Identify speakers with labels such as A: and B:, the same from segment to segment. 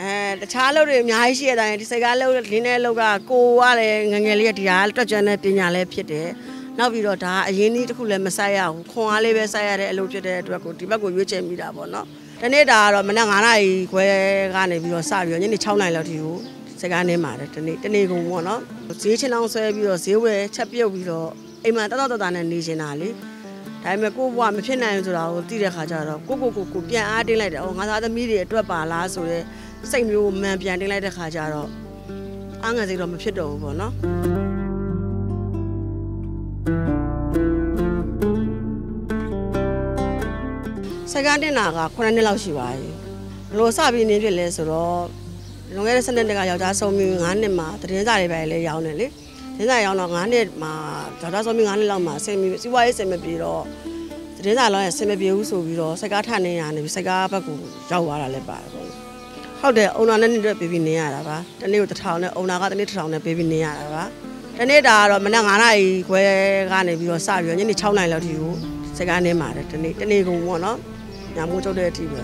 A: အဲတခြားလုပ်တွေအများကြီးရှိရတဲ့ဒီစိတ်ကားလုပ်လင်းတဲ့လုပ်ကကိုကလည်းငယ်ငယ်လေးကဒီဟာတွက်ကြွတဲ့ပညာလည်းဖြစ်တယ်နောက်ပြီးတော့ဒါအရင်နည်းတစ်ခုလည်းမဆိုင်ရဘူးခွန်အားလေးပဲဆိုင်ရတဲ့အလုပ်ဖြစ်တဲ့အတွက်ကိုဒီဘက်ကိုရွေးချယ်မိတာပေါ့နော်ဒီနေ့ဒါကတော့မနက်9နာရီခွဲကနေပြီးတော့စပြီးတော့ညနေ6နာရီလောက်ထိကိုစိတ်ကားနေမှာတယ်ဒီနေ့တနေ့ကုန်ပေါ့နော်ဈေးချင်းလောင်းဆွဲပြီးတော့ဈေးဝယ်ချက်ပြုတ်ပြီးတော့အိမ်မှာတတော်တော်တာနဲ့နေနေတာလေဒါပေမဲ့ကိုဘွားမဖြစ်နိုင်ဘူးဆိုတာကိုသိတဲ့ခါကျတော့ကိုကိုကိုကိုပြန်အားတင်းလိုက်တယ်။အော်ငါသားသမီးတွေအတွက်ပါလားဆိုတော့ စိတ်မျိုးမှန်ပြန်တင်းလိုက်တဲ့ခါကျတော့အားငယ်စိတ်တော့မဖြစ်တော့ဘူးပေါ့နော်။စကန်တင်တာက9နှစ်လောက်ရှိပါပြီ။ဘလို့စပြီးနေဖြစ်လဲဆိုတော့လွန်ခဲ့တဲ့7နှစ်တက်ကယောက်ျားဆုံးပြီး9နှစ်မှာသတင်းစာတွေပဲလည်းရောင်းတယ်လေ။သတင်းစာရောင်းတော့9နှစ်မှာယောက်ျားဆုံးပြီး9နှစ်လောက်မှာဆင်ပြီးစီးပွားရေးဆင်မပြေတော့သတင်းစာလောင်းရဲ့ဆင်မပြေဘူးဆိုပြီးတော့စိုက်ကားထနေရနေပြီးစိုက်ကားဘက်ကိုရောက်သွားတာလည်းပါတယ်ပေါ့နော် ဟုတ်တယ်အုံနာနဲ့နေတဲ့ပေးပြီးနေရတာပါတနေ့ကိုတစ်ထောင်နဲ့အုံနာကတနေ့တစ်ထောင်နဲ့ပေးပြီးနေရတာပါတနေ့တာကတော့မနက်9နာရီခွဲကနေပြီးတော့စပြီးတော့ညနေ6နာရီလောက်ထိကိုစိုက်ကားနေပါတယ်တနေ့တနေ့ကုန်ပေါ့နော်ညမိုးချုပ်တဲ့အထိပဲ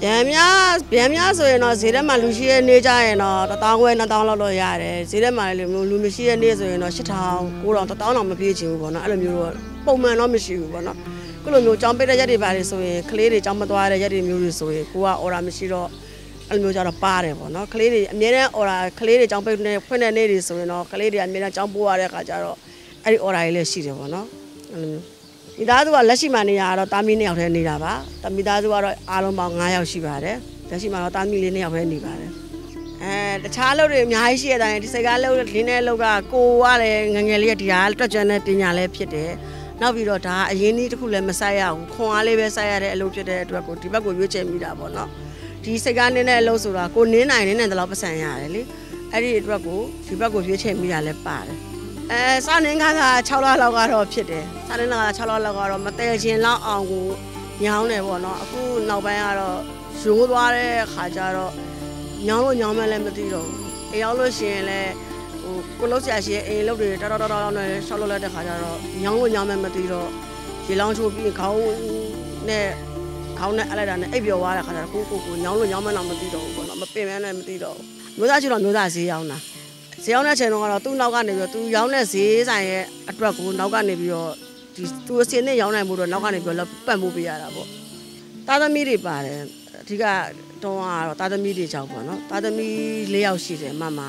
A: ပြန်များပြန်များဆိုရင်တော့ဈေးထဲမှာလူရှိရဲ့နေကြရင်တော့1000ခွဲ2000လောက်တော့ရတယ်ဈေးထဲမှာလည်းလူမရှိရဲ့နေဆိုရင်တော့8000 9000 1000တောင်မပြေးချင်ဘူးပေါ့နော်အဲ့လိုမျိုးတော့ပုံမှန်တော့မရှိဘူးပေါ့နော်ခုလိုမျိုးကြောင်းပိတ်တဲ့ရက်တွေပါတယ်ဆိုရင်ကလေးတွေကြောင်းမသွားတဲ့ရက်တွေမျိုးတွေဆိုရင်ကိုကအော်ရာမရှိတော့ အဲ့လိုမျိုးကြတော့ပါတယ်ပေါ့နော်ကလေးတွေအများနဲ့အော်ရာကလေးတွေကြောင်းပိတ်နေဖွင့်တဲ့နေ့တွေဆိုရင်တော့ကလေးတွေအများနဲ့ကြောင်းပိုးရတဲ့အခါကျတော့အဲ့ဒီအော်ရာတွေလည်းရှိတယ်ပေါ့နော်အဲ့လိုမျိုးမိသားစုကလက်ရှိမှနေရတော့တာမီးနှစ်ယောက်တည်းနေတာပါတမိသားစုကတော့အားလုံးပေါင်း9ယောက်ရှိပါတယ်လက်ရှိမှတော့တာမီးလေးနှစ်ယောက်ပဲနေပါတယ်အဲတခြားလုပ်တွေအများကြီးရှိရတဲ့ဒီစိတ်ကားလုပ်လင်းတဲ့လုပ်ကကိုကလည်းငယ်ငယ်လေးကဒီဟာတွက်ကြွတဲ့ပညာလည်းဖြစ်တယ်နောက်ပြီးတော့ဒါအရင်နည်းတစ်ခုလည်းမဆိုင်ရဘူးခွန်အားလေးပဲဆိုင်ရတဲ့အလုပ်ဖြစ်တဲ့အတွက်ကိုဒီဘက်ကိုရွေးချယ်မိတာပေါ့နော် ဒီစိတ်ကားနင်းတဲ့အလုပ်ဆိုတာကိုနင်းနိုင်နေတဲ့တော့ပတ်စံရတယ်လေအဲ့ဒီအတွက်ကိုဒီဘက်ကိုရွေးချယ်မိတာလည်းပါတယ်အဲစနင်းခါက6လလောက်ကတော့ဖြစ်တယ်စနင်းခါက6လလောက်ကတော့မတည့်ခြင်းလောက်အောင်ကိုညောင်းတယ်ပေါ့နော်အခုနောက်ပိုင်းကတော့ရိုးသွားတဲ့ခါကျတော့ညောင်းလို့ညောင်းမှလည်းမသိတော့ဘူးအရောက်လို့ရှိရင်လည်းဟိုကိုလုံးဆရာရှိရဲ့အိမ်လုပ်တွေတော်တော်တော်တော်နဲ့ရှောက်လုပ်လိုက်တဲ့ခါကျတော့ညောင်းလို့ညောင်းမှမသိတော့ရေလောင်းချိုးပြီးခေါင်းနဲ့ ခေါင်းနဲ့အလိုက်တာနဲ့အိပ်ပျော်သွားတဲ့ခါကျတော့ကိုကိုကိုညောင်းလို့ညောင်းမှတော့မသိတော့ဘူးပေါ့နော်မပင်မနဲ့မသိတော့ဘူးမျိုးသားချီတော့မျိုးသားဈေးရောင်းတာဈေးရောင်းတဲ့ချိန်တော့ကတော့သူ့နောက်ကနေပြီးတော့သူရောင်းတဲ့ဈေးဆိုင်ရဲ့အတွက်ကိုနောက်ကနေပြီးတော့ဒီသူအစင်းနဲ့ရောင်းနိုင်မှုတော့နောက်ကနေပြီးတော့ပတ်မှုပေးရတာပေါ့သားသမီးတွေပါတယ်အဓိကတော့ကတော့သားသမီးတွေကြောင့်ပေါ့နော်သားသမီး၄ယောက်ရှိတယ်မမ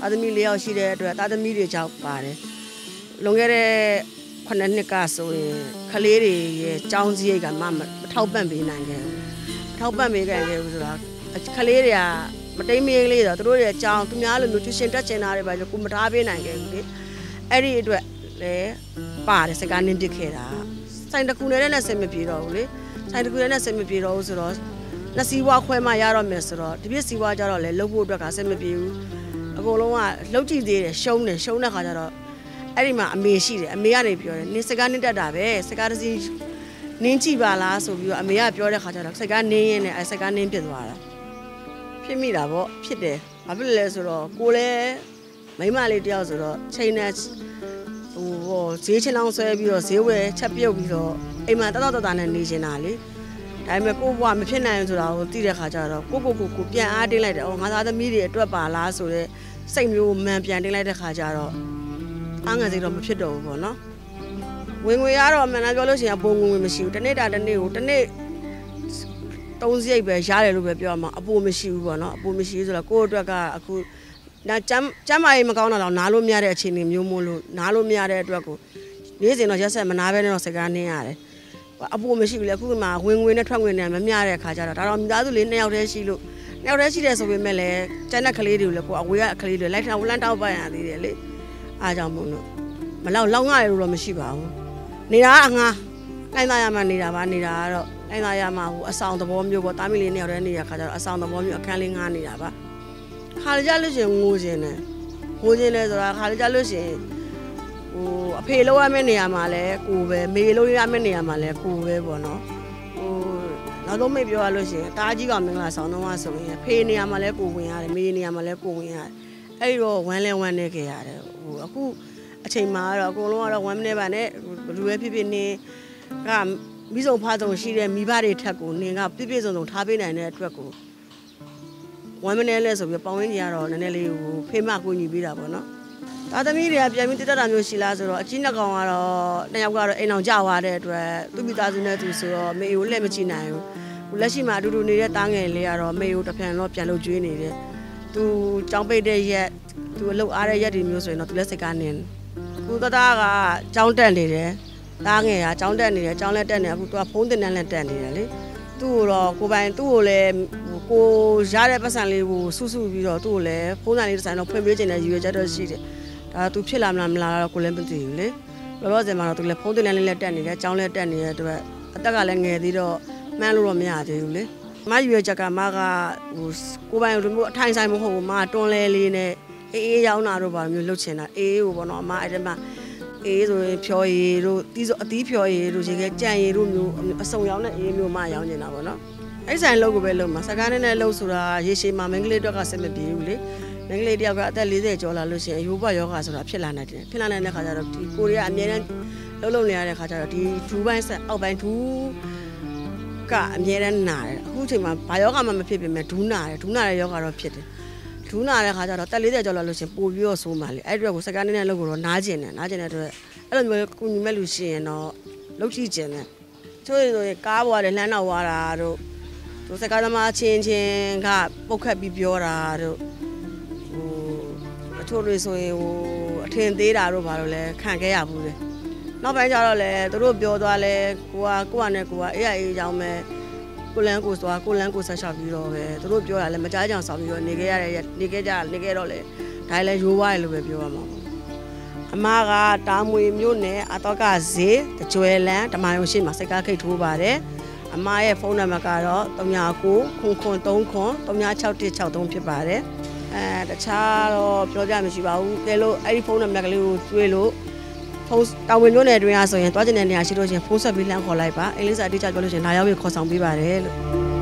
A: သားသမီး၄ယောက်ရှိတဲ့အတွက်သားသမီးတွေကြောင့်ပါတယ်လွန်ခဲ့တဲ့ ခုနှစ်နှစ်ကဆိုရင်ကလေးတွေရဲ့ចောင်းစည်းရိတ်ကမမထောက်ပံ့ပေးနိုင်ခဲ့ဘူးမထောက်ပံ့ပေးခဲ့ခဲ့ဘူးဆိုတာကလေးတွေကမတိမ်မင်းလေးတော့သူတို့ရဲ့ចောင်းသူများလိုမျိုးကျရှင်တက်ချင်တာတွေပဲကိုမထားပေးနိုင်ခဲ့ဘူးလေအဲ့ဒီအတွက်လည်းပါတယ်စကားနင်းပစ်ခဲ့တာဆိုင်တစ်ခုနဲ့လည်းဆင်မပြေတော့ဘူးလေဆိုင်တစ်ခုနဲ့ဆင်မပြေတော့ဘူးဆိုတော့နှစ်စီးဝါခွဲမှရတော့မယ်ဆိုတော့ဒီပြစ်စီးဝါကြတော့လေလှုပ်ဖို့အတွက်ကဆင်မပြေဘူးအကုန်လုံးကလှုပ်ကြည့်သေးတယ်ရှုံးတယ်ရှုံးတဲ့ခါကျတော့ အဲ့ဒီမှာအမေရှိတယ်အမေကနေပြောတယ်နင်းစကားနင်းတတ်တာပဲစကားတစ်စီးနင်းကြည့်ပါလားဆိုပြီးတော့အမေကပြောတဲ့ခါကျတော့စကားနင်းရင်းနဲ့အဲစကားနင်းပြစ်သွားတာဖြစ်မိတာပေါ့ဖြစ်တယ်ဘာဖြစ်လဲဆိုတော့ကိုလည်းမိန်းမလေးတယောက်ဆိုတော့ချိန်နဲ့ဟိုဟောဈေးချင်းလောင်းဆွဲပြီးတော့ဈေးဝယ်ချက်ပြုတ်ပြီးတော့အိမ်မှာတတော်တော်တာနဲ့နေချင်တာလေဒါပေမဲ့ကိုဘွားမဖြစ်နိုင်ဘူးဆိုတာကိုသိတဲ့ခါကျတော့ကိုကိုကိုကိုပြန်အားတင်းလိုက်တယ်။အော်ငါသားသမီးတွေအတွက်ပါလားဆိုတော့စိတ်မျိုးမှန်ပြန်တင်းလိုက်တဲ့ခါကျတော့ အားငယ်စိတ်တော့မဖြစ်တော့ဘူးပေါ့နော်။ဝင်ငွေကတော့မှန်တယ်ပြောလို့ရှိရင်ပုံငွေမရှိဘူး။တစ်နေ့တာတစ်နေ့ကိုတစ်နေ့သုံးစရိတ်ပဲရတယ်လို့ပဲပြောရမှာအပူမရှိဘူးပေါ့နော်။အပူမရှိဘူးဆိုတော့ကိုယ့်အတွက်ကအခုဒါကျမ်းကျမ်းမာရေးမကောင်းတော့နားလို့မရတဲ့အခြေအနေမျိုးမို့လို့နားလို့မရတဲ့အတွက်ကိုနေ့စဉ်တော့ရက်ဆက်မနာပဲနဲ့တော့စကားနင်းရတယ်။အပူမရှိဘူးလေအခုမှဝင်ငွေနဲ့ထွက်ငွေနဲ့မမျှတဲ့အခါကျတော့ဒါတော့မိသားစုလေးနှစ်ယောက်တည်းရှိလို့နှစ်ယောက်တည်းရှိတယ်ဆိုပေမဲ့လည်းကျန်တဲ့ကလေးတွေကိုလည်းကိုအဝေးကကလေးတွေလိုက်ထောင်လန့်တောက်ပရသေးတယ်လေ အားကြောင့်မို့လို့မလောက်လောက်ငရလို့တော့မရှိပါဘူးနေတာကအငှားလိုက်သားရမှနေတာပါနေတာကတော့လိုက်သားရမှဟိုအဆောင်သဘောမျိုးပေါ့တာမီလေးနှစ်ယောက်တည်းနေတဲ့အခါကျတော့အဆောင်သဘောမျိုးအခန်းလေးငှားနေတာပါခါကြလို့ရှိရင်ငိုခြင်းနဲ့ငိုခြင်းလဲဆိုတာခါကြလို့ရှိရင်ဟိုအဖေလောက်ရမယ့်နေရာမှာလဲကိုပဲမေလောက်ရမယ့်နေရာမှာလဲကိုပဲပေါ့နော်ဟိုနောက်ဆုံးမေပြောရလို့ရှိရင်တားကြီးကမင်္ဂလာဆောင်တော့ဆိုရင်ဖေနေရာမှာလဲကိုဝင်ရတယ်မေနေရာမှာလဲကိုဝင်ရတယ် အဲ့ဒီတော့ဝမ်းလဲဝမ်းနေခဲ့ရတယ်ဟိုအခုအချိန်မှာကတော့အကုန်လုံးကတော့ဝမ်းမနေပါနဲ့ဘယ်လိုပဲဖြစ်ဖြစ်နေကမိဆုံးဖားဆုံးရှိတဲ့မိဘတွေထက်ကိုနင်ကပြည့်ပြည့်စုံစုံထားပေးနိုင်တဲ့အတွက်ကိုဝမ်းမနေလဲဆိုပြီးပေါင်းရင်းကြီးကတော့နည်းနည်းလေးဟိုဖေးမကူညီပေးတာပေါ့နော်သားသမီးတွေကပြန်ပြီးတတ်တာမျိုးရှိလားဆိုတော့အကြီးနှစ်ကောင်ကတော့နှစ်ယောက်ကတော့အိမ်အောင်ကြွားတဲ့အတွက်သူ့မိသားစုနဲ့သူဆိုတော့မေကိုလက်မကြည့်နိုင်ဘူးလက်ရှိမှာအတူတူနေတဲ့တားငယ်လေးကတော့မေကိုတစ်ပြန်တော့ပြန်လို့ကျွေးနေတယ် သူကြောင်းပိတ်တဲ့ရက်သူအလုပ်အားတဲ့ရက်တွေမျိုးဆိုရင်တော့သူလက်စိတ်ကနေသူတသားကကြောင်းတက်နေတယ်တားငယ်ကကြောင်းတက်နေတယ်ကြောင်းလက်တက်နေအခုသူကဖုန်းတင်တန်းလက်တက်နေတယ်လေသူ့ကိုတော့ကိုပိုင်သူ့ကိုလည်းကိုရတဲ့ပတ်စံလေးကိုစုစုပြီးတော့သူ့ကိုလည်းဖုန်းဆိုင်လေးတစ်ဆိုင်တော့ဖွင့်ပေးခြင်းနဲ့ရည်ရွယ်ချက်တော့ရှိတယ်ဒါသူဖြစ်လာမလားမလားတော့ကိုလည်းမသိဘူးလေလောလောဆယ်မှာတော့သူလည်းဖုန်းတင်တန်းလေးလက်တက်နေတယ်ကြောင်းလက်တက်နေတဲ့အတွက်အသက်ကလည်းငယ်သေးတော့မှန်းလို့တော့မရသေးဘူးလေ မရွေချက်ကမကဟိုကိုပိုင်လိုမျိုးအထိုင်ဆိုင်မဟုတ်ဘူးမတွန်းလဲလေးနဲ့အေးအေးရောင်းတာတော့ဗာမျိုးလှုပ်ချင်တာအေးကိုပေါ့နော်အမအဲ့ဒီမှာအေးဆိုရင်ဖြော်ရည်တို့တီးဆိုအသီးဖြော်ရည်တို့ရေခဲကြံရည်တို့မျိုးအစုံရောင်းတဲ့အေးမျိုးမှရောင်းနေတာပေါ့နော်အဲ့ဆိုင်လုံးကိုပဲလုံးမှာစကားနဲ့နဲ့လုံးဆိုတာရေရှည်မှာမင်္ဂလေးတော့ကစက်မပြေဘူးလေမင်္ဂလေးတယောက်ကအသက်40ကျော်လာလို့ရှိရင်အယူဘယောဂဆိုတာဖြစ်လာနိုင်တယ်ဖြစ်လာနိုင်တဲ့ခါကျတော့ဒီကိုရီးယားအမြဲတမ်းလုံးလုံးနေရတဲ့ခါကျတော့ဒီဒူးပိုင်းဆက်အောက်ပိုင်းဒူး ကအမြဲတမ်းနာတယ်အခုချိန်မှာဘာယောဂမှမဖြစ်ပြင်မဲ့ဒူးနာတယ်ဒူးနာတဲ့ယောဂတော့ဖြစ်တယ်ဒူးနာတဲ့ခါကျတော့တက်40ကျော်လာလို့ရှိရင်ပိုပြီးတော့ဆိုးမှလေအဲ့ဒီတော့ကိုစကားနဲ့နဲ့လုံးကိုတော့နားကျင်တယ်နားကျင်တဲ့အတွက်အဲ့လိုမျိုးကုညီမဲ့လူရှိရင်တော့လုံးကြည့်ကျင်တယ်ချို့ဆိုရင်ကားပေါ်တယ်လှမ်းတော့ွားတာတို့သူစကားသမားချင်းချင်းကပုတ်ခတ်ပြီးပြောတာတို့ဟိုအချို့တွေဆိုရင်ဟိုအထင်သေးတာတို့ဘာလို့လဲခံခဲ့ရဘူးလေ နောက်ပိုင်းကျတော့လေသူတို့ပြောသွားလဲကိုကကိုကနဲ့ကိုကအေးအေးကြောင်းမဲ့ကိုလန်းကိုသွားကိုလန်းကိုဆက်ချပြီးတော့ပဲသူတို့ပြောတာလဲမကြားကြအောင်ဆောင်ပြီးတော့နေခဲ့ရတဲ့နေခဲ့ကြနေခဲ့တော့လေဒါလည်းရိုးွားရလို့ပဲပြောရမှာပေါ့အမကတာမွေမြို့နယ်အတော့ကဈေးတကြွယ်လန်းဓမ္မယုံရှိမှာစိတ်ကားခိတ်ထိုးပါတယ်အမရဲ့ဖုန်းနံပါတ်ကတော့39ခွန်ခွန်3ခွန်3663ဖြစ်ပါတယ်အဲတခြားတော့ပြောကြမရှိပါဘူးကဲလို့အဲ့ဒီဖုန်းနံပါတ်ကလေးကိုကျွေးလို့ ဖုန်းတာဝန်မျိုးနယ်တွင်အားဆိုရင်တွားကျင်တဲ့နေရာရှိလို့ချင်းဖုန်းဆက်ပြီးလှမ်းခေါ်လိုက်ပါအင်္ဂလိပ်စာအတိအကျပြောလို့ချင်းလာရောက်ပြီးခေါ်ဆောင်ပေးပါတယ်လို့